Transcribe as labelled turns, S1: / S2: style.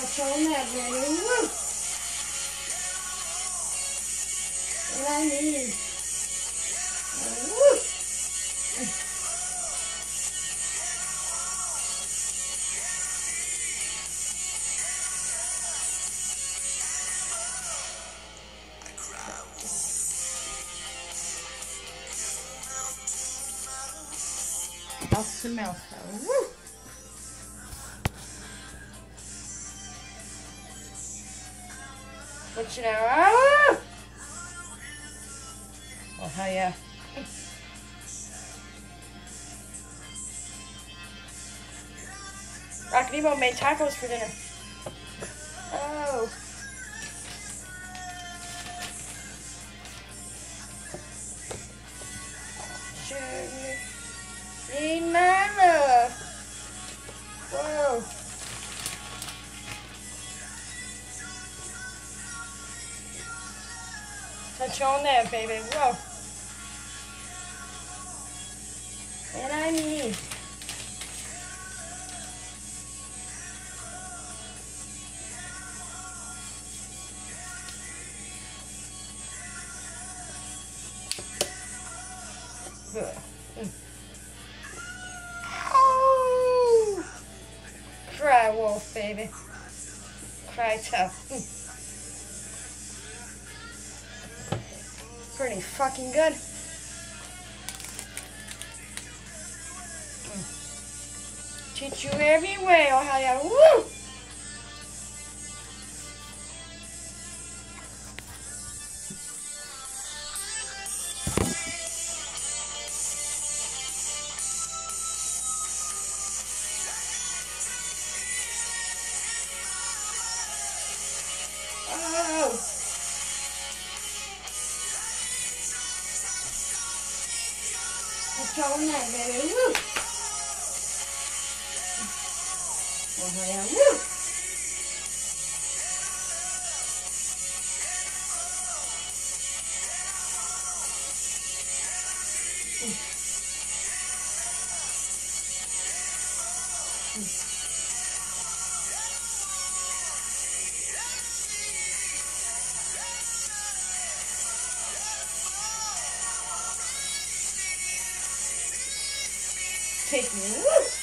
S1: On that, baby. Woo. What I need. Mouth to mouth. Woo. You know? Ah! Oh, hell yeah. Rockin demo made tacos for dinner. Oh. Need my love. Whoa. Touch on that, baby. Whoa. And I need. Cry wolf, baby. Cry tough. Pretty fucking good. Teach you every way, oh hell yeah. Woo! Touch on that, baby. Woo! Oh, hell Take me. Woo!